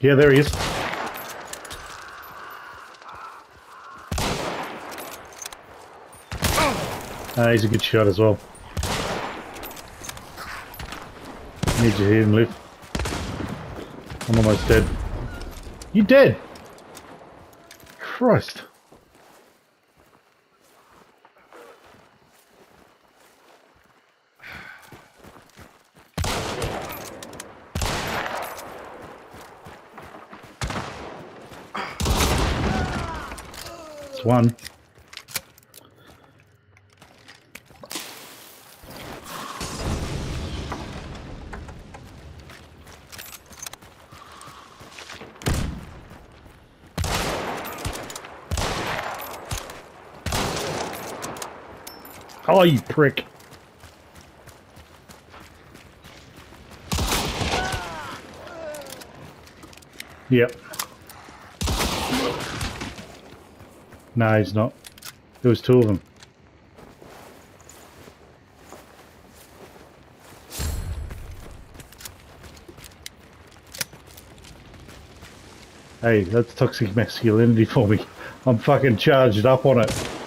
Yeah, there he is. Uh, he's a good shot as well. Need to hear him live. I'm almost dead. You dead? Christ. It's one. Oh, you prick. Yep. No, he's not. There was two of them. Hey, that's toxic masculinity for me. I'm fucking charged up on it.